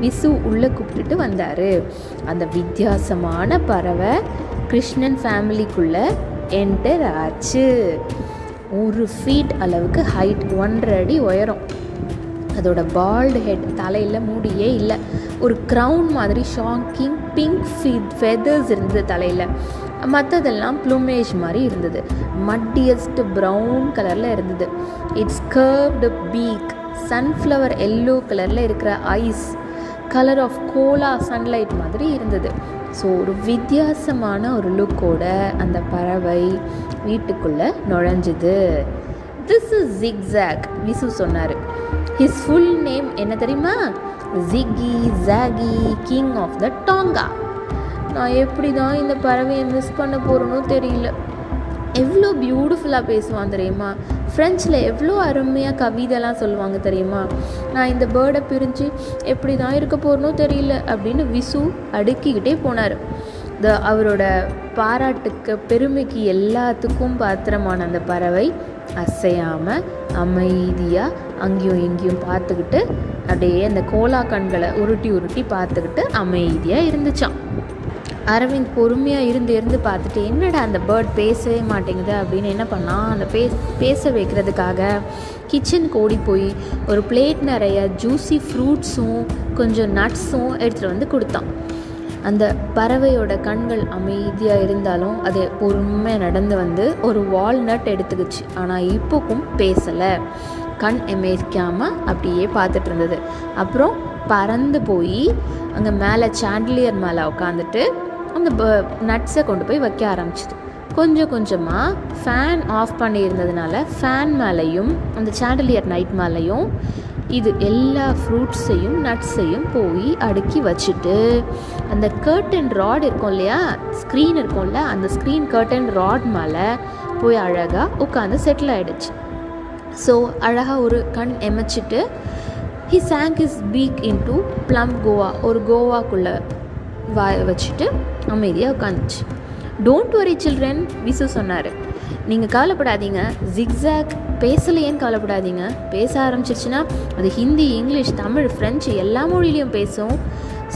விசு உள்ளே கூப்பிட்டுட்டு வந்தார். அந்த வித்தியாசமான பறவை கிருஷ்ணன் ஃபேமிலிக்குள்ளே என்டர் ஆச்சு. ஒரு ஃபீட் அளவுக்கு ஹைட் ஒன்றரை அடி உயரம். அதோட பால்டு ஹெட் தலையில் மூடியே இல்லை. ஒரு க்ரௌன் மாதிரி ஷாக்கிங் பிங்க் ஃபீட் ஃபெதர்ஸ் இருந்தது தலையில். மற்றதெல்லாம் ப்ளூமேஜ் மாதிரி இருந்தது. மட்டியஸ்ட் ப்ரௌன் கலரில் இருந்தது. It's curved beak sunflower yellow கலரில் இருக்கிற eyes colour of cola sunlight மாதிரி இருந்தது. ஸோ ஒரு வித்தியாசமான ஒரு லுக்கோட அந்த பறவை வீட்டுக்குள்ளே நுழைஞ்சுது. திஸ் இஸ் ஜிக்ஸாக் விசு சொன்னார். ஹிஸ் ஃபுல் நேம் என்ன தெரியுமா? Ziggy Zaggy king of the டாங்கா நான் எப்படி தான் இந்த பறவையை மிஸ் பண்ண போகிறேனோ தெரியல. எவ்வளோ பியூட்டிஃபுல்லாக பேசுவான் தெரியுமா? ஃப்ரெஞ்சில் எவ்வளோ அருமையாக கவிதைலாம் சொல்லுவாங்க தெரியுமா? நான் இந்த பேர்டை பிரிஞ்சு எப்படி தான் இருக்க போகிறனோ தெரியல அப்படின்னு விசு அடுக்கிக்கிட்டே போனார். த அவரோட பாராட்டுக்கு பெருமைக்கு எல்லாத்துக்கும் பாத்திரமான அந்த பறவை அசையாமல் அமைதியாக அங்கேயும் இங்கேயும் பார்த்துக்கிட்டு அப்படியே அந்த கோலா கண்களை உருட்டி உருட்டி பார்த்துக்கிட்டு அமைதியாக இருந்துச்சான் அரவிந்த் பொறுமையாக இருந்து இருந்து பார்த்துட்டு என்னடா அந்த பேர்ட் பேசவே மாட்டேங்குது? அப்படின்னு என்ன பண்ணால் அந்த பே பேச வைக்கிறதுக்காக கிச்சனுக்கு ஓடி போய் ஒரு பிளேட் நிறைய ஜூஸி ஃப்ரூட்ஸும் கொஞ்சம் நட்ஸும் எடுத்துகிட்டு வந்து கொடுத்தான். அந்த பறவையோட கண்கள் அமைதியாக இருந்தாலும் அது பொறுமையாக நடந்து வந்து ஒரு வால்நட் எடுத்துக்கிச்சு. ஆனால் இப்போக்கும் பேசலை. கண் எமேய்க்காமல் அப்படியே பார்த்துட்டு இருந்தது. அப்புறம் பறந்து போய் அங்கே மேலே சாண்டிலியர் மேலே உட்காந்துட்டு அந்த நட்ஸை கொண்டு போய் வைக்க ஆரம்பிச்சிது. கொஞ்சம் கொஞ்சமாக ஃபேன் ஆஃப் பண்ணியிருந்ததுனால ஃபேன் மேலேயும் அந்த சாண்டிலியர் நைட் மேலேயும் இது எல்லா ஃப்ரூட்ஸையும் நட்ஸையும் போய் அடுக்கி வச்சுட்டு அந்த கர்டன் ராட் இருக்கும் இல்லையா? ஸ்க்ரீன் இருக்கும்ல அந்த ஸ்க்ரீன் கர்டன் ராட் மேலே போய் அழகாக உட்காந்து செட்டில் ஆகிடுச்சு ஸோ அழகாக ஒரு கண் எமைச்சிட்டு he sank his beak into plum guava ஒரு கோவாக்குள்ளே வாய வச்சுட்டு அமைதியாக உட்காந்துச்சு டோன்ட் வரி சில்ட்ரன் விசு சொன்னார். நீங்கள் கவலைப்படாதீங்க. ஜிக்ஸாக் பேசலையேன்னு கவலைப்படாதீங்க. பேச ஆரம்பிச்சிருச்சுன்னா அது ஹிந்தி இங்கிலீஷ் தமிழ் ஃப்ரெஞ்சு எல்லா மொழியிலையும் பேசும்.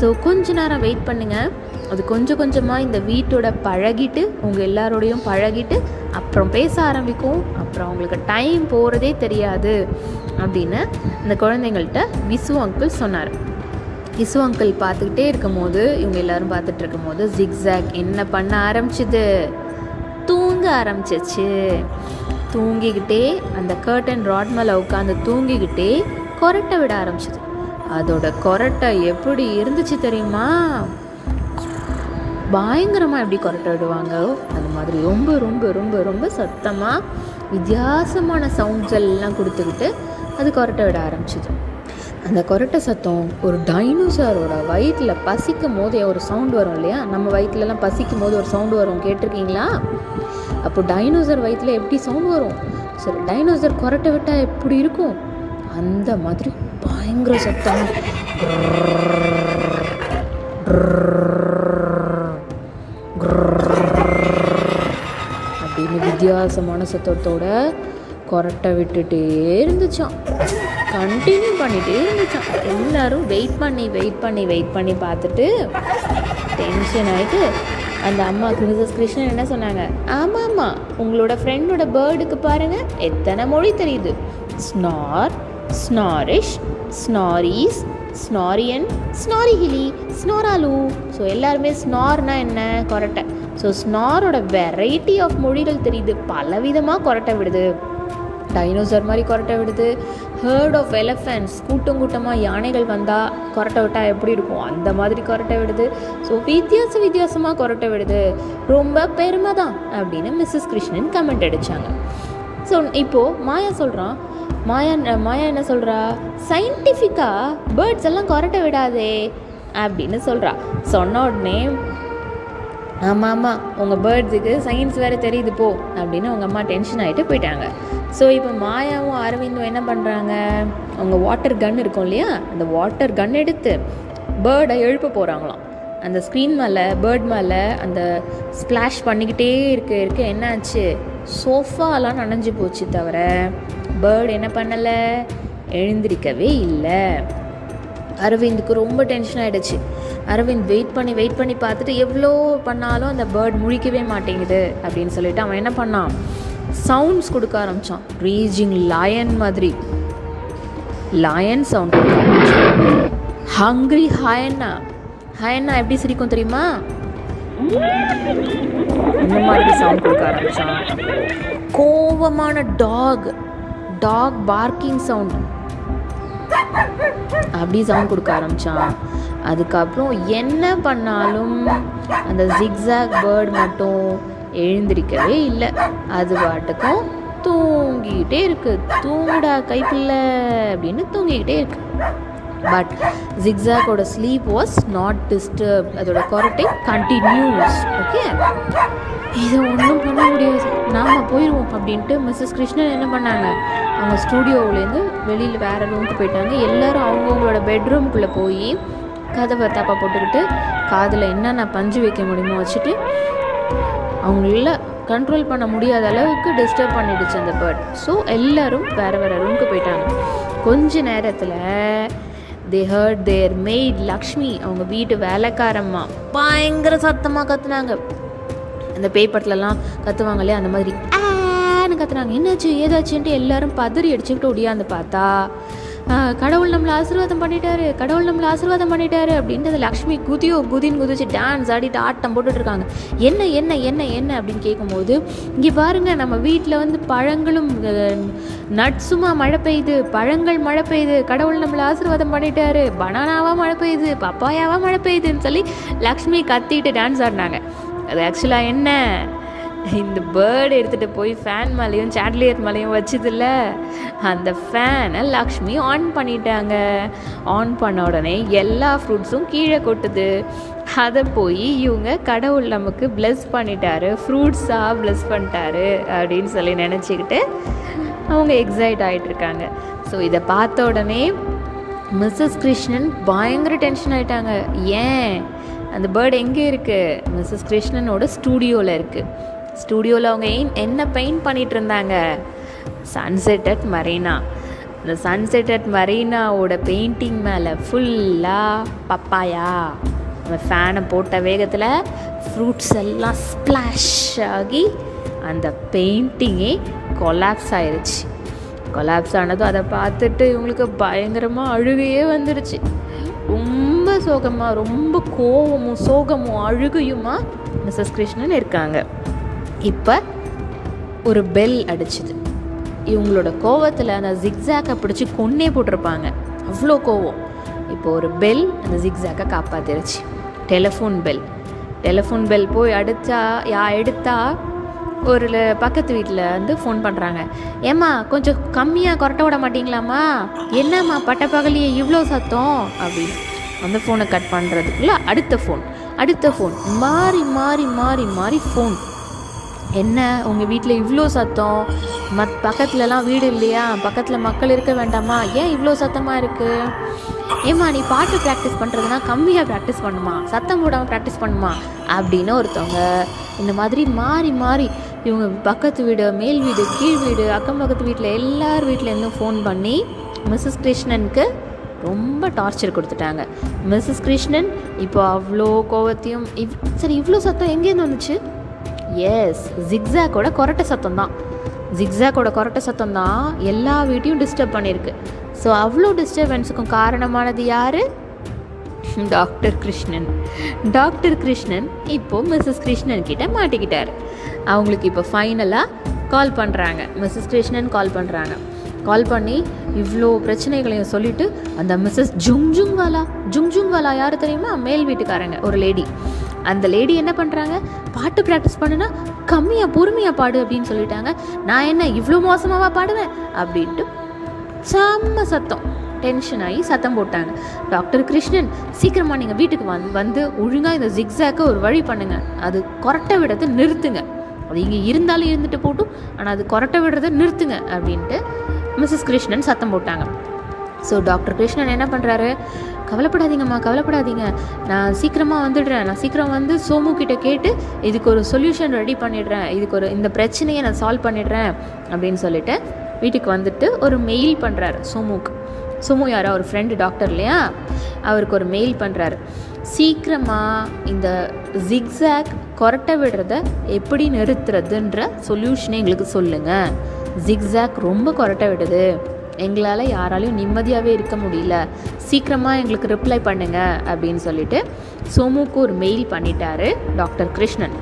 ஸோ கொஞ்ச நேரம் வெயிட் பண்ணுங்கள் அது கொஞ்சம் கொஞ்சமாக இந்த வீட்டோட பழகிட்டு உங்கள் எல்லாரோடையும் பழகிட்டு அப்புறம் பேச ஆரம்பிக்கும். அப்புறம் அவங்களுக்கு டைம் போகிறதே தெரியாது. அப்படின்னு இந்த குழந்தைங்கள்ட்ட விசு அங்கிள் சொன்னார். இசு அங்கிள் பார்த்துக்கிட்டே இருக்கும் போது இவங்க எல்லாரும் பார்த்துட்டு இருக்கும் போது ஜிக்ஸாக் என்ன பண்ண ஆரம்பிச்சுது? தூங்க ஆரம்பிச்சிச்சு. தூங்கிக்கிட்டே அந்த கர்டன் ராட் மேலே உட்காந்து தூங்கிக்கிட்டே கொரட்டை விட ஆரம்பிச்சிது. அதோட கொரட்டை எப்படி இருந்துச்சு தெரியுமா? பயங்கரமாக எப்படி கொரட்டை விடுவாங்க? அது மாதிரி ரொம்ப ரொம்ப ரொம்ப ரொம்ப சத்தமாக வித்தியாசமான சவுண்ட்ஸ் எல்லாம் கொடுத்துக்கிட்டு அது கொரட்டை விட ஆரம்பிச்சிது. அந்த கொரட்டை சத்தம் ஒரு டைனோசாரோட வயிற்றில் பசிக்கும் போது ஒரு சவுண்ட் வரும் இல்லையா? நம்ம வயிற்றுலலாம் பசிக்கும் போது ஒரு சவுண்டு வரும். கேட்டிருக்கீங்களா? அப்போ டைனோசர் வயிற்றில் எப்படி சவுண்ட் வரும்? சரி டைனோசர் கொரட்டை விட்டால் எப்படி இருக்கும்? அந்த மாதிரி பயங்கர சத்தம். அப்படின்னு வித்தியாசமான சத்தத்தோட கொரட்டை விட்டுட்டே இருந்துச்சான் கண்டினியூ பண்ணிகிட்டே இருந்துச்சான் எல்லோரும் வெயிட் பண்ணி வெயிட் பண்ணி வெயிட் பண்ணி பார்த்துட்டு டென்ஷன் ஆகிட்டு அந்த அம்மா மிஸ்ஸஸ் கிருஷ்ணன் என்ன சொன்னாங்க? ஆமாம் ஆமாம் உங்களோட ஃப்ரெண்டோட பேர்டுக்கு பாருங்கள் எத்தனை மொழி தெரியுது? ஸ்னார் ஸ்னாரிஷ் ஸ்னாரீஸ் ஸ்னாரியன் ஸ்னாரிஹிலி ஸ்னாராலு ஸோ எல்லாருமே ஸ்னார்னா என்ன? கொரட்டை. ஸோ ஸ்னாரோட வெரைட்டி ஆஃப் மொழிகள் தெரியுது. பலவிதமாக கொரட்டை விடுது. டைனோசர் மாதிரி கொரட்டை விடுது. ஹேர்ட் ஆஃப் எலஃபென்ட்ஸ் கூட்டம் கூட்டமாக யானைகள் வந்தால் கொரட்டை விட்டால் எப்படி இருக்கும்? அந்த மாதிரி கொரட்டை விடுது. ஸோ வித்தியாச வித்தியாசமாக கொரட்டை விடுது. ரொம்ப பெருமை தான் அப்படின்னு மிஸ்ஸஸ் கிருஷ்ணன் கமெண்ட் அடித்தாங்க ஸோ இப்போது மாயா சொல்கிறான் மாயா மாயா என்ன சொல்கிறா சயின்டிஃபிக்காக பேர்ட்ஸ் எல்லாம் கொரட்டை விடாதே அப்படின்னு சொல்கிறா சொன்ன உடனே ஆமாம் ஆமாம் உங்கள் பேர்ட்ஸுக்கு சயின்ஸ் வேறு தெரியுது போ அப்படின்னு அவங்க அம்மா டென்ஷன் ஆகிட்டு போயிட்டாங்க. ஸோ இப்போ மாயாவும் அரவிந்தும் என்ன பண்ணுறாங்க அவங்க வாட்டர் கன் இருக்கும் இல்லையா? அந்த வாட்டர் கன் எடுத்து பேர்டை எழுப்ப போகிறாங்களாம் அந்த ஸ்க்ரீன் மேலே பேர்ட் மேலே அந்த ஸ்ப்ளாஷ் பண்ணிக்கிட்டே இருக்க இருக்க என்னாச்சு? சோஃபாலாம் நனைஞ்சு போச்சு தவிர பேர்டு என்ன பண்ணலை? எழுந்திருக்கவே இல்லை. அரவிந்துக்கு ரொம்ப டென்ஷன் ஆகிடுச்சு அரவிந்த் வெயிட் பண்ணி வெயிட் பண்ணி பார்த்துட்டு எவ்வளோ பண்ணாலும் அந்த பேர்ட் முழிக்கவே மாட்டேங்குது அப்படின்னு சொல்லிட்டு அவன் என்ன பண்ணான்? சவுண்ட்ஸ் கொடுக்க ஆரம்பித்தான் ரீஜிங் லயன் மாதிரி. Lion sound hungry hyena hyena எப்படி சிரிக்கும் தெரியுமா? இந்த மாதிரி சவுண்ட் கொடுக்க ஆரம்பிச்சான். கோவமான டாக் டாக் பார்க்கிங் சவுண்ட் அப்படி சவுண்ட் கொடுக்க ஆரம்பிச்சான். அதுக்கப்புறம் என்ன பண்ணாலும் அந்த ஜிக்ஸாக் பேர்ட் மட்டும் எழுந்திருக்கவே இல்லை. அது பாட்டுக்கும் தூங்கிக்கிட்டே இருக்கு. தூங்குடா கைப்பிள்ளை அப்படின்னு தூங்கிக்கிட்டே இருக்கு. பட் ஜிக்ஸாக்கோட ஸ்லீப் வாஸ் நாட் டிஸ்டர்ப் அதோட குரட்டை கண்டினியூஸ் ஓகே இதை ஒன்றும் பண்ண முடியாது. நாம் போயிடுவோம் அப்படின்ட்டு மிஸ்ஸஸ் கிருஷ்ணன் என்ன பண்ணாங்க? அவங்க ஸ்டூடியோவிலேருந்து வெளியில் வேறு ரூமுக்கு போயிட்டாங்க. எல்லோரும் அவங்கவுங்களோட பெட்ரூம்குள்ளே போய் கதவை தப்பா போட்டுக்கிட்டு காதில் என்னென்ன பஞ்சு வைக்க முடியுமோ வச்சுட்டு அவங்கள கண்ட்ரோல் பண்ண முடியாத அளவுக்கு டிஸ்டர்ப் பண்ணிடுச்சு அந்த பேர்ட் ஸோ எல்லோரும் வேறு வேறு ரூமுக்கு போயிட்டாங்க. கொஞ்ச நேரத்தில் they heard their maid Lakshmi அவங்க வீட்டு வேலைக்காரம்மா பயங்கர சத்தமாக கத்துனாங்க. அந்த பேப்பர்லலாம் கத்துவாங்க இல்லையா? அந்த மாதிரி ஆன்னு கத்துனாங்க. என்னாச்சு? ஏதாச்சுன்ட்டு எல்லாரும் பதறி அடிச்சுக்கிட்டு ஒடியாந்து பார்த்தா கடவுள் நம்மளை ஆசீர்வாதம் பண்ணிட்டாரு கடவுள் நம்மளை ஆசீர்வாதம் பண்ணிட்டாரு அப்படின்ட்டு அந்த லக்ஷ்மி குதியோ குதின்னு குதிச்சு டான்ஸ் ஆடிட்டு ஆட்டம் போட்டுட்டு இருக்காங்க என்ன என்ன என்ன என்ன அப்படின்னு கேட்கும்போது இங்கே பாருங்க நம்ம வீட்டில் வந்து பழங்களும் நட்ஸுமா மழை பெய்யுது பழங்கள் மழை பெய்யுது கடவுள் நம்மளை ஆசீர்வாதம் பண்ணிட்டாரு பனானாவா மழை பெய்யுது பப்பாயாவா மழை பெய்யுதுன்னு சொல்லி லக்ஷ்மி கத்திட்டு டான்ஸ் ஆடினாங்க. அது ஆக்சுவலாக என்ன? இந்த பேர்டு எடுத்துகிட்டு போய் ஃபேன் மேலேயும் சாட்லியர் மேலேயும் வச்சதில்ல அந்த ஃபேனை லக்ஷ்மி ஆன் பண்ணிட்டாங்க. ஆன் பண்ண உடனே எல்லா ஃப்ரூட்ஸும் கீழே கொட்டுது. அதை போய் இவங்க கடவுள் நமக்கு ப்ளஸ் பண்ணிட்டாரு. ஃப்ரூட்ஸாக ப்ளஸ் பண்ணிட்டாரு அப்படின்னு சொல்லி நினச்சிக்கிட்டு அவங்க எக்ஸைட் ஆகிட்டுருக்காங்க ஸோ இதை பார்த்த உடனே மிஸ்ஸஸ் கிருஷ்ணன் பயங்கர டென்ஷன் ஆயிட்டாங்க. ஏன்? அந்த பேர்டு எங்கே இருக்குது மிஸ்ஸஸ் கிருஷ்ணனோட ஸ்டூடியோவில் இருக்குது ஸ்டூடியோவில் அவங்க ஏன் என்ன பெயிண்ட் பண்ணிகிட்டு இருந்தாங்க சன்செட் அட் மரீனா இந்த சன்செட் அட் மரீனாவோட பெயிண்டிங் மேலே ஃபுல்லாக பப்பாயா அந்த ஃபேனை போட்ட வேகத்தில் ஃப்ரூட்ஸ் எல்லாம் ஸ்ப்ளாஷ் ஆகி அந்த பெயிண்டிங்கே கொலாப்ஸ் ஆயிடுச்சு கொலாப்ஸ் ஆனதும் அதை பார்த்துட்டு இவங்களுக்கு பயங்கரமாக அழுகையே வந்துடுச்சு ரொம்ப சோகமாக ரொம்ப கோவமும் சோகமும் அழுகையுமா மிஸ்ஸஸ் கிருஷ்ணன் இருக்காங்க. இப்போ ஒரு பெல் அடிச்சுது. இவங்களோட கோவத்தில் அந்த ஜிக்ஸாக்கை பிடிச்சி கொன்னே போட்டிருப்பாங்க. அவ்வளோ கோவம். இப்போ ஒரு பெல் அந்த ஜிக்ஸாக்கை காப்பாத்திருச்சு. டெலிஃபோன் பெல் டெலிஃபோன் பெல் போய் அடித்தா யா எடுத்தா ஒரு பக்கத்து வீட்டில் வந்து ஃபோன் பண்ணுறாங்க ஏம்மா கொஞ்சம் கம்மியாக கொரட்ட விட மாட்டிங்களாம்மா? என்னம்மா பட்ட பகலியே இவ்வளோ சத்தம்? அப்படின்னு. அந்த ஃபோனை கட் பண்ணுறதுக்குள்ள அடுத்த ஃபோன் அடுத்த ஃபோன் மாறி மாறி மாறி மாறி ஃபோன் என்ன? உங்கள் வீட்டில் இவ்வளோ சத்தம். மத் பக்கத்துலலாம் வீடு இல்லையா? பக்கத்தில் மக்கள் இருக்க வேண்டாமா? ஏன் இவ்வளோ சத்தமாக இருக்குது ஏம்மா நீ பாட்டு ப்ராக்டிஸ் பண்ணுறதுனா கம்மியாக ப்ராக்டிஸ் பண்ணுமா? சத்தம் போடாமல் ப்ராக்டிஸ் பண்ணுமா? அப்படின்னு ஒருத்தவங்க. இந்த மாதிரி மாறி மாறி இவங்க பக்கத்து வீடு மேல் வீடு கீழ் வீடு அக்கம் பக்கத்து வீட்டில் எல்லார் வீட்டிலேருந்தும் ஃபோன் பண்ணி மிஸ்ஸஸ் கிருஷ்ணனுக்கு ரொம்ப டார்ச்சர் கொடுத்துட்டாங்க. மிஸ்ஸஸ் கிருஷ்ணன் இப்போ அவ்வளோ கோவத்தையும் இவ் சரி இவ்வளோ சத்தம் எங்கேருந்து வந்துச்சு? எஸ் ஜிக்ஸாக்கோட கொரட்டை சத்தம் தான் ஜிக்ஸாக்கோட கொரட்டை சத்தம் தான் எல்லா வீட்டையும் டிஸ்டர்ப் பண்ணியிருக்கு ஸோ அவ்வளோ டிஸ்டர்பன்ஸுக்கும் காரணமானது யார்? டாக்டர் கிருஷ்ணன் டாக்டர் கிருஷ்ணன் இப்போ மிஸ்ஸஸ் கிருஷ்ணன் கிட்ட மாட்டிக்கிட்டார். அவங்களுக்கு இப்போ ஃபைனலாக கால் பண்ணுறாங்க மிஸ்ஸஸ் கிருஷ்ணன் கால் பண்ணுறாங்க கால் பண்ணி இவ்வளோ பிரச்சனைகளையும் சொல்லிட்டு அந்த மிஸ்ஸஸ் ஜுங் ஜுங்வாலா ஜுங் ஜுங்வாலா யார் தெரியுமா? மேல் வீட்டுக்காரங்க ஒரு லேடி அந்த லேடி என்ன பண்ணுறாங்க பாட்டு ப்ராக்டிஸ் பண்ணுனா கம்மியாக பொறுமையாக பாடு அப்படின்னு சொல்லிட்டாங்க. நான் என்ன இவ்வளோ மோசமாவா பாடுவேன்? அப்படின்ட்டு செம்ம சத்தம். டென்ஷன் ஆகி சத்தம் போட்டாங்க. டாக்டர் கிருஷ்ணன் சீக்கிரமாக நீங்கள் வீட்டுக்கு வந் வந்து ஒழுங்காக இந்த ஜிக்ஸாக்கை ஒரு வழி பண்ணுங்கள் அது கொரட்டை விடுறதை நிறுத்துங்க. அது இங்கே இருந்தாலும் இருந்துட்டு போட்டும் ஆனால் அது கொரட்டை விடுறதை நிறுத்துங்க அப்படின்ட்டு மிஸ்ஸஸ் கிருஷ்ணன் சத்தம் போட்டாங்க. ஸோ டாக்டர் கிருஷ்ணன் என்ன பண்ணுறாரு கவலைப்படாதீங்கம்மா கவலைப்படாதீங்க. நான் சீக்கிரமாக வந்துடுறேன். நான் சீக்கிரம் வந்து சோமு கிட்ட கேட்டு இதுக்கு ஒரு சொல்யூஷன் ரெடி பண்ணிடுறேன். இதுக்கு ஒரு இந்த பிரச்சனையை நான் சால்வ் பண்ணிடுறேன் அப்படின்னு சொல்லிட்டு வீட்டுக்கு வந்துட்டு ஒரு மெயில் பண்ணுறாரு சோமுக்கு. சுமு யாரோ ஒரு ஃப்ரெண்டு டாக்டர் இல்லையா? அவருக்கு ஒரு மெயில் பண்ணுறாரு சீக்கிரமாக இந்த ஜிக்ஸாக் கொரட்டை விடுறத எப்படி நிறுத்துறதுன்ற சொல்யூஷனை எங்களுக்கு சொல்லுங்கள் ஜிக்ஸாக் ரொம்ப கொரட்டை விடுது. எங்களால் யாராலையும் நிம்மதியாகவே இருக்க முடியல. சீக்கிரமாக எங்களுக்கு ரிப்ளை பண்ணுங்கள் அப்படின்னு சொல்லிட்டு சோமுக்கு ஒரு மெயில் பண்ணிட்டாரு டாக்டர் கிருஷ்ணன்.